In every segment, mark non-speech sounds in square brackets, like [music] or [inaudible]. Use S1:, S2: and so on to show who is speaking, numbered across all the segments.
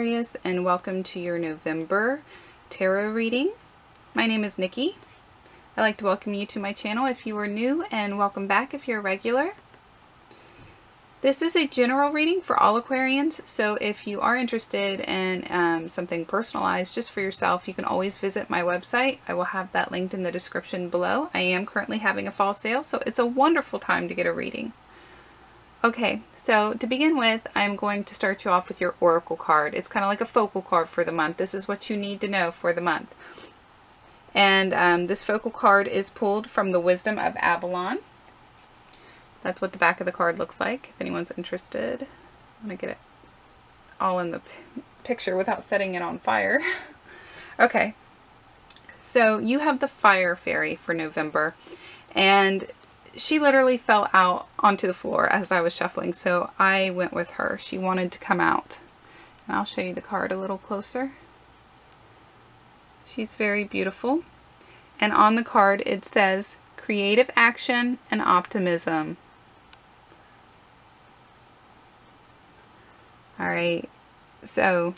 S1: Aquarius and welcome to your November tarot reading. My name is Nikki. I'd like to welcome you to my channel if you are new and welcome back if you're a regular. This is a general reading for all Aquarians, so if you are interested in um, something personalized just for yourself, you can always visit my website. I will have that linked in the description below. I am currently having a fall sale, so it's a wonderful time to get a reading. Okay, so to begin with, I'm going to start you off with your Oracle card. It's kind of like a focal card for the month. This is what you need to know for the month. And um, this focal card is pulled from the Wisdom of Avalon. That's what the back of the card looks like, if anyone's interested. I want to get it all in the picture without setting it on fire. [laughs] okay, so you have the Fire Fairy for November. And she literally fell out onto the floor as I was shuffling, so I went with her. She wanted to come out. And I'll show you the card a little closer. She's very beautiful. And on the card it says, creative action and optimism. Alright, so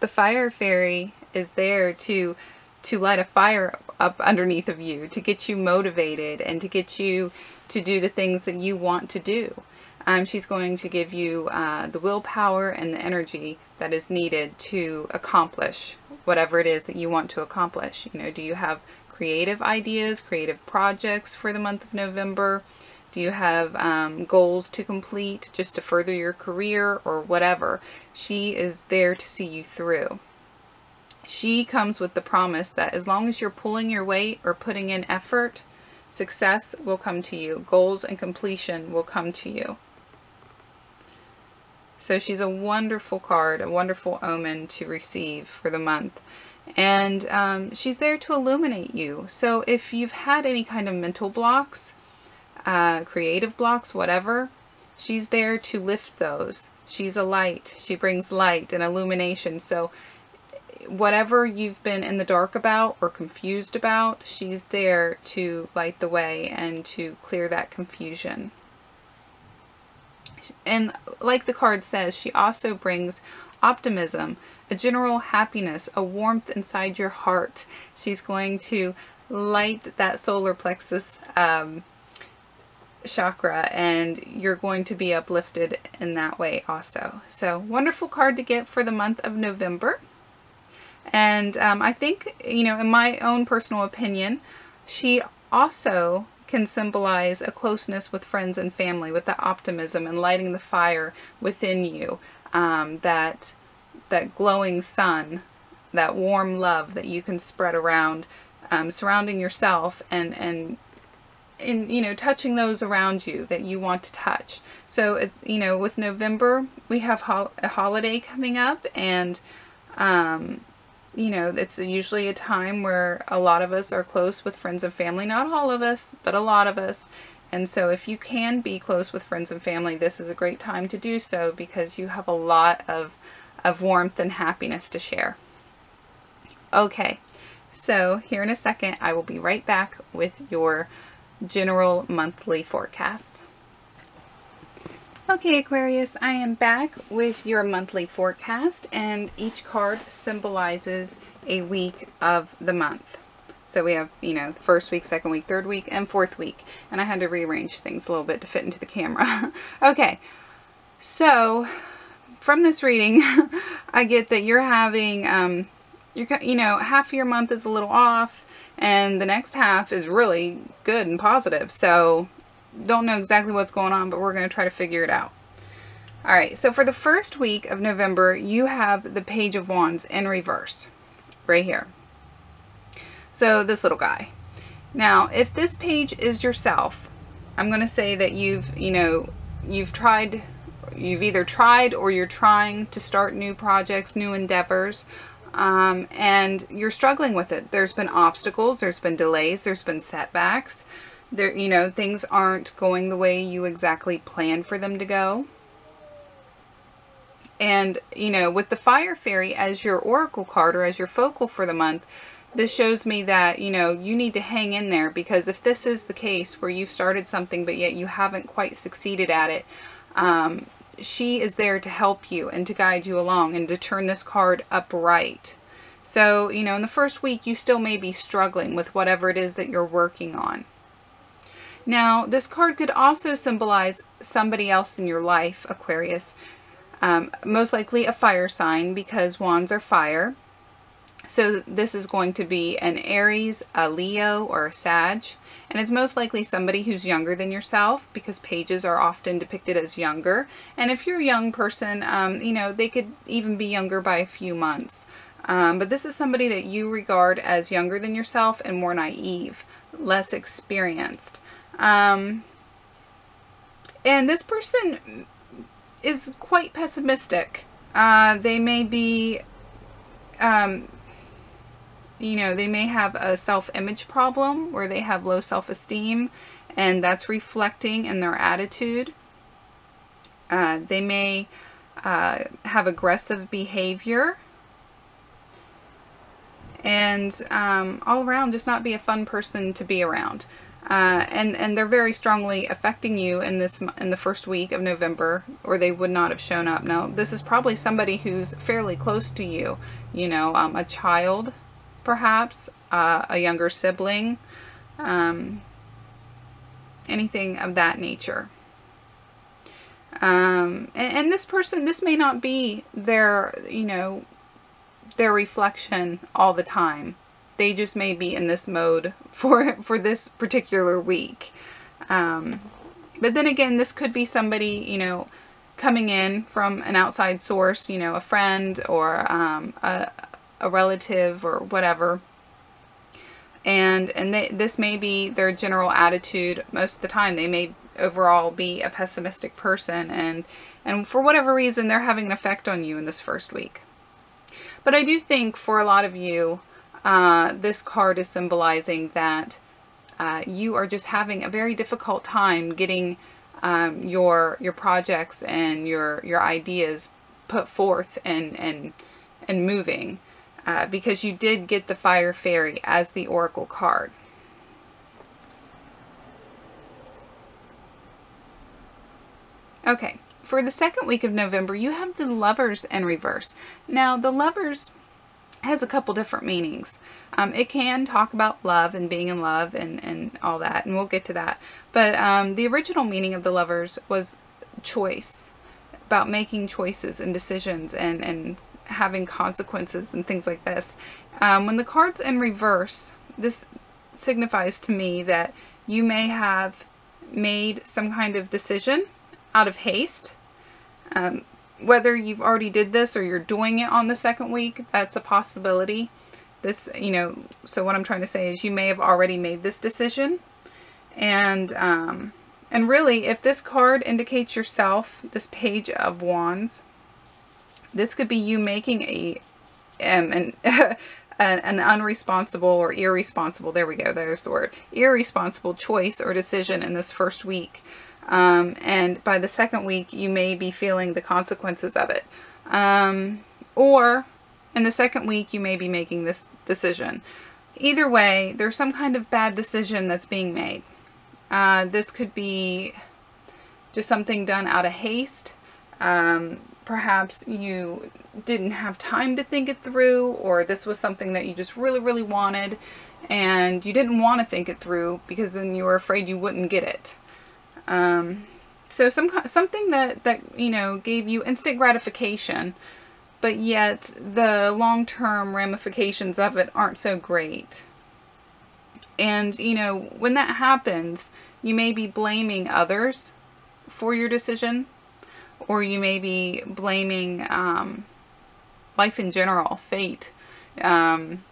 S1: the fire fairy is there to to light a fire up underneath of you, to get you motivated and to get you to do the things that you want to do. Um, she's going to give you uh, the willpower and the energy that is needed to accomplish whatever it is that you want to accomplish. You know, do you have creative ideas, creative projects for the month of November? Do you have um, goals to complete just to further your career or whatever? She is there to see you through she comes with the promise that as long as you're pulling your weight or putting in effort, success will come to you. Goals and completion will come to you. So she's a wonderful card, a wonderful omen to receive for the month. And um, she's there to illuminate you. So if you've had any kind of mental blocks, uh, creative blocks, whatever, she's there to lift those. She's a light. She brings light and illumination. So whatever you've been in the dark about or confused about, she's there to light the way and to clear that confusion. And like the card says, she also brings optimism, a general happiness, a warmth inside your heart. She's going to light that solar plexus um, chakra and you're going to be uplifted in that way also. So wonderful card to get for the month of November. And um, I think, you know, in my own personal opinion, she also can symbolize a closeness with friends and family, with the optimism and lighting the fire within you, um, that that glowing sun, that warm love that you can spread around, um, surrounding yourself and and in you know touching those around you that you want to touch. So it's you know with November we have a holiday coming up and um, you know, it's usually a time where a lot of us are close with friends and family. Not all of us, but a lot of us. And so if you can be close with friends and family, this is a great time to do so because you have a lot of, of warmth and happiness to share. Okay, so here in a second, I will be right back with your general monthly forecast. Okay Aquarius, I am back with your monthly forecast and each card symbolizes a week of the month. So we have, you know, first week, second week, third week, and fourth week. And I had to rearrange things a little bit to fit into the camera. [laughs] okay, so from this reading, [laughs] I get that you're having, um, you're, you know, half your month is a little off and the next half is really good and positive. So don't know exactly what's going on, but we're going to try to figure it out. Alright, so for the first week of November, you have the Page of Wands in reverse, right here. So this little guy. Now, if this page is yourself, I'm going to say that you've, you know, you've tried, you've either tried or you're trying to start new projects, new endeavors, um, and you're struggling with it. There's been obstacles, there's been delays, there's been setbacks there, you know, things aren't going the way you exactly planned for them to go. And, you know, with the Fire Fairy as your Oracle card or as your focal for the month, this shows me that, you know, you need to hang in there because if this is the case where you've started something but yet you haven't quite succeeded at it, um, she is there to help you and to guide you along and to turn this card upright. So, you know, in the first week, you still may be struggling with whatever it is that you're working on. Now, this card could also symbolize somebody else in your life, Aquarius. Um, most likely a fire sign because wands are fire. So this is going to be an Aries, a Leo, or a Sag. And it's most likely somebody who's younger than yourself because pages are often depicted as younger. And if you're a young person, um, you know, they could even be younger by a few months. Um, but this is somebody that you regard as younger than yourself and more naive, less experienced. Um, and this person is quite pessimistic. Uh, they may be, um, you know, they may have a self-image problem where they have low self-esteem and that's reflecting in their attitude. Uh, they may uh, have aggressive behavior and um, all around just not be a fun person to be around. Uh, and and they're very strongly affecting you in this in the first week of November, or they would not have shown up. Now, this is probably somebody who's fairly close to you, you know, um, a child, perhaps, uh, a younger sibling, um, anything of that nature. Um, and, and this person, this may not be their, you know, their reflection all the time. They just may be in this mode [laughs] for for this particular week. Um, but then again, this could be somebody, you know, coming in from an outside source, you know, a friend or um, a, a relative or whatever. And and they, this may be their general attitude most of the time. They may overall be a pessimistic person and and for whatever reason they're having an effect on you in this first week. But I do think for a lot of you, uh, this card is symbolizing that uh, you are just having a very difficult time getting um, your your projects and your your ideas put forth and and and moving uh, because you did get the fire fairy as the oracle card. Okay, for the second week of November, you have the lovers in reverse. Now, the lovers has a couple different meanings. Um, it can talk about love and being in love and, and all that, and we'll get to that. But um, the original meaning of the lovers was choice, about making choices and decisions and, and having consequences and things like this. Um, when the card's in reverse, this signifies to me that you may have made some kind of decision out of haste um, whether you've already did this or you're doing it on the second week, that's a possibility. This, you know, so what I'm trying to say is you may have already made this decision. And, um, and really, if this card indicates yourself, this page of wands, this could be you making a, um, an, [laughs] an unresponsible or irresponsible, there we go, there's the word, irresponsible choice or decision in this first week. Um, and by the second week, you may be feeling the consequences of it. Um, or in the second week, you may be making this decision. Either way, there's some kind of bad decision that's being made. Uh, this could be just something done out of haste. Um, perhaps you didn't have time to think it through, or this was something that you just really, really wanted, and you didn't want to think it through because then you were afraid you wouldn't get it. Um, so some something that, that, you know, gave you instant gratification, but yet the long-term ramifications of it aren't so great. And, you know, when that happens, you may be blaming others for your decision, or you may be blaming um, life in general, fate, um,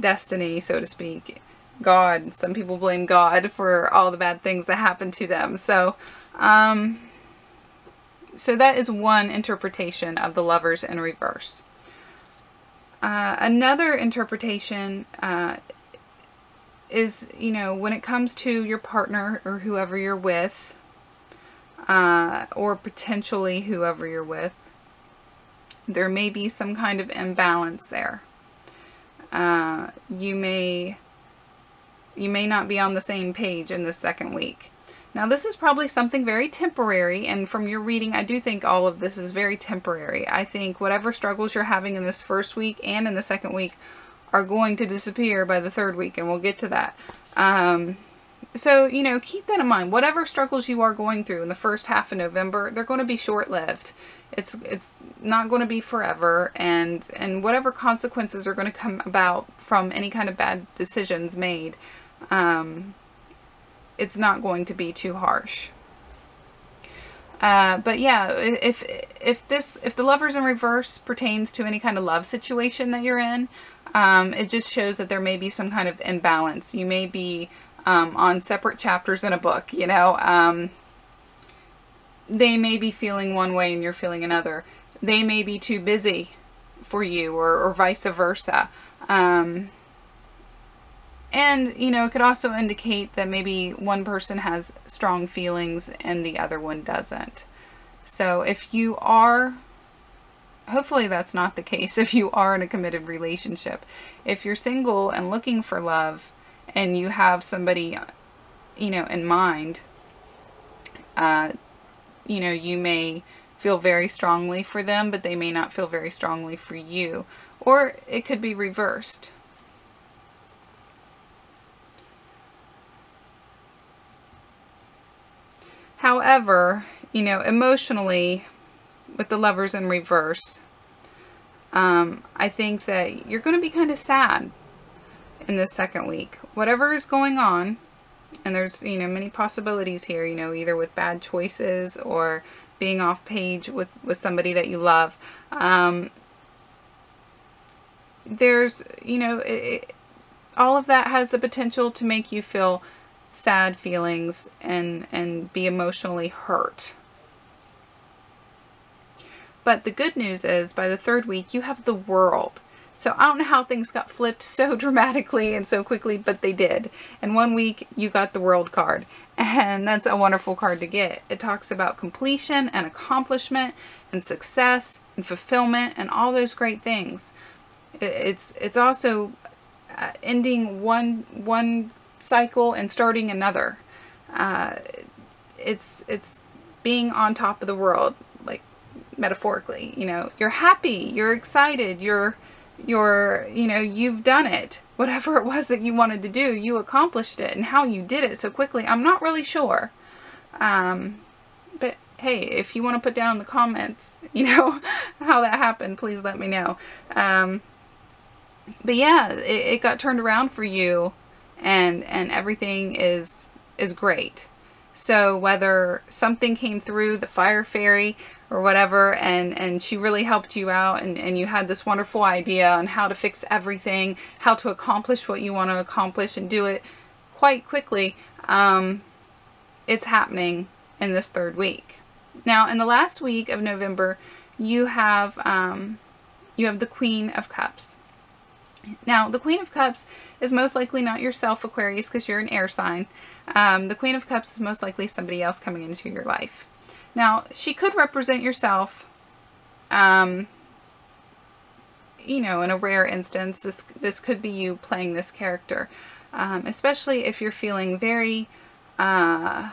S1: destiny, so to speak. God. Some people blame God for all the bad things that happen to them. So, um, so that is one interpretation of the lovers in reverse. Uh, another interpretation uh, is, you know, when it comes to your partner or whoever you're with, uh, or potentially whoever you're with, there may be some kind of imbalance there. Uh, you may you may not be on the same page in the second week. Now this is probably something very temporary and from your reading I do think all of this is very temporary. I think whatever struggles you're having in this first week and in the second week are going to disappear by the third week and we'll get to that. Um, so, you know, keep that in mind. Whatever struggles you are going through in the first half of November, they're going to be short-lived. It's it's not going to be forever and and whatever consequences are going to come about from any kind of bad decisions made, um, it's not going to be too harsh. Uh, but yeah, if if this if the lovers in reverse pertains to any kind of love situation that you're in, um, it just shows that there may be some kind of imbalance. You may be um, on separate chapters in a book, you know. Um, they may be feeling one way and you're feeling another. They may be too busy for you or, or vice versa. And, you know, it could also indicate that maybe one person has strong feelings and the other one doesn't. So if you are, hopefully that's not the case [laughs] if you are in a committed relationship. If you're single and looking for love and you have somebody, you know, in mind, uh, you know, you may feel very strongly for them, but they may not feel very strongly for you. Or it could be reversed. However, you know, emotionally, with the lovers in reverse, um, I think that you're going to be kind of sad in this second week. Whatever is going on, and there's, you know, many possibilities here, you know, either with bad choices or being off page with, with somebody that you love. Um, there's, you know, it, all of that has the potential to make you feel sad feelings and, and be emotionally hurt. But the good news is by the third week, you have the world. So I don't know how things got flipped [laughs] so dramatically and so quickly, but they did. And one week you got the world card. And that's a wonderful card to get. It talks about completion and accomplishment and success and fulfillment and all those great things. It's it's also uh, ending one one cycle and starting another. Uh, it's it's being on top of the world, like metaphorically. You know, you're happy, you're excited, you're you're, you know, you've done it. Whatever it was that you wanted to do, you accomplished it. And how you did it so quickly, I'm not really sure. Um, but hey, if you want to put down in the comments, [laughs] you know, how that happened, please let me know. Um, but yeah, it, it got turned around for you and, and everything is, is great. So whether something came through the fire fairy or whatever and, and she really helped you out and, and you had this wonderful idea on how to fix everything, how to accomplish what you want to accomplish and do it quite quickly, um, it's happening in this third week. Now in the last week of November you have um, you have the Queen of Cups. Now, the Queen of Cups is most likely not yourself, Aquarius, because you're an air sign. Um, the Queen of Cups is most likely somebody else coming into your life. Now, she could represent yourself, um, you know, in a rare instance. This, this could be you playing this character, um, especially if you're feeling very, uh,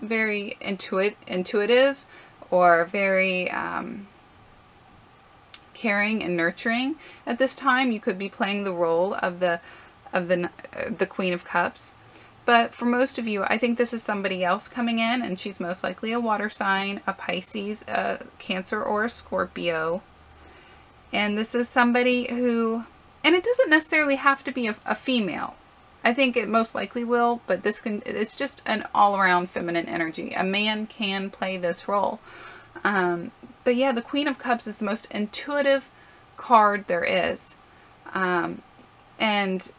S1: very intuit intuitive or very, um, caring and nurturing at this time. You could be playing the role of the of the uh, the Queen of Cups. But for most of you, I think this is somebody else coming in, and she's most likely a water sign, a Pisces, a Cancer, or a Scorpio. And this is somebody who, and it doesn't necessarily have to be a, a female. I think it most likely will, but this can, it's just an all-around feminine energy. A man can play this role. Um, but yeah, the Queen of Cups is the most intuitive card there is. Um, and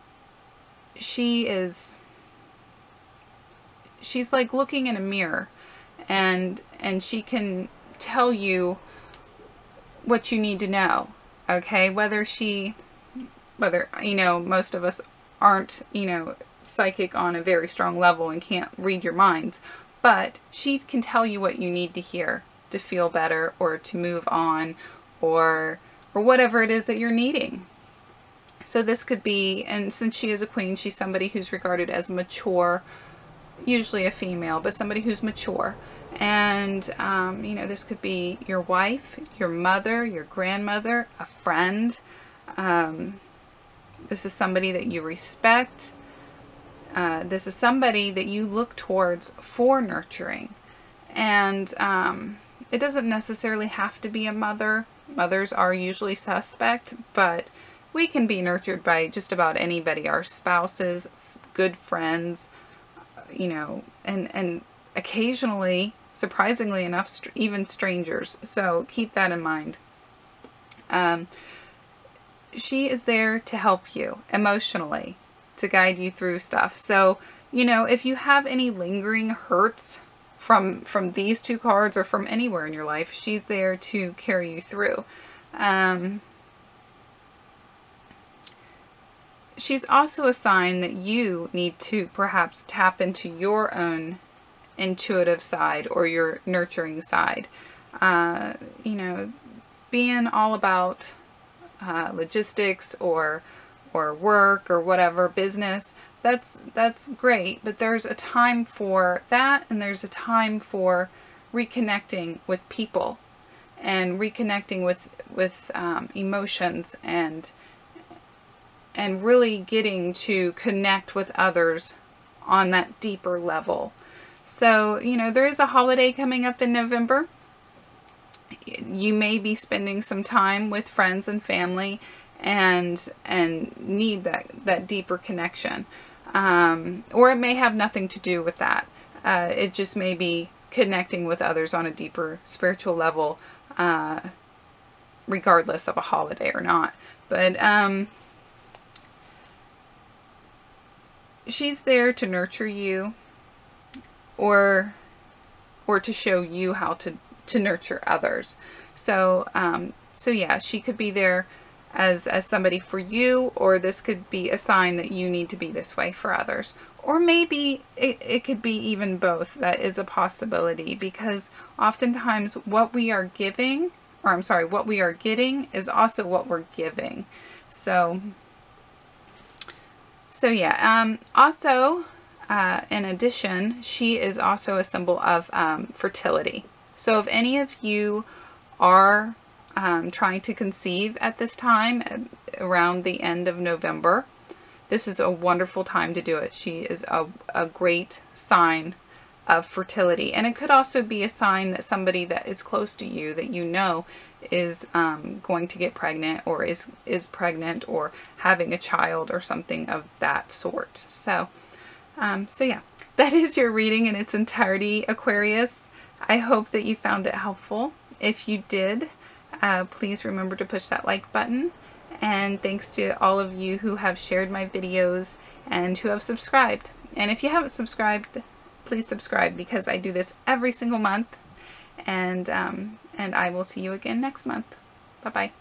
S1: she is, she's like looking in a mirror and, and she can tell you what you need to know. Okay. Whether she, whether, you know, most of us aren't, you know, psychic on a very strong level and can't read your minds, but she can tell you what you need to hear to feel better or to move on or or whatever it is that you're needing. So this could be, and since she is a queen, she's somebody who's regarded as mature usually a female, but somebody who's mature. And, um, you know, this could be your wife, your mother, your grandmother, a friend. Um, this is somebody that you respect. Uh, this is somebody that you look towards for nurturing. And um, it doesn't necessarily have to be a mother. Mothers are usually suspect, but we can be nurtured by just about anybody. Our spouses, good friends, you know, and, and occasionally, surprisingly enough, even strangers. So keep that in mind. Um, she is there to help you emotionally, to guide you through stuff. So, you know, if you have any lingering hurts from from these two cards or from anywhere in your life, she's there to carry you through. Um, she's also a sign that you need to perhaps tap into your own intuitive side or your nurturing side. Uh, you know, being all about uh, logistics or or work or whatever business that's that's great but there's a time for that and there's a time for reconnecting with people and reconnecting with with um, emotions and and really getting to connect with others on that deeper level. So, you know, there is a holiday coming up in November. You may be spending some time with friends and family and and need that, that deeper connection. Um, or it may have nothing to do with that. Uh, it just may be connecting with others on a deeper spiritual level, uh, regardless of a holiday or not. But um, she's there to nurture you or or to show you how to to nurture others so um so yeah she could be there as as somebody for you or this could be a sign that you need to be this way for others or maybe it, it could be even both that is a possibility because oftentimes what we are giving or I'm sorry what we are getting is also what we're giving so so yeah, um, also, uh, in addition, she is also a symbol of um, fertility. So if any of you are um, trying to conceive at this time, uh, around the end of November, this is a wonderful time to do it. She is a, a great sign of fertility. And it could also be a sign that somebody that is close to you that you know is um, going to get pregnant or is is pregnant or having a child or something of that sort. So, um, so yeah, [laughs] that is your reading in its entirety, Aquarius. I hope that you found it helpful. If you did, uh, please remember to push that like button. And thanks to all of you who have shared my videos and who have subscribed. And if you haven't subscribed, please subscribe because I do this every single month. And um, and I will see you again next month. Bye-bye.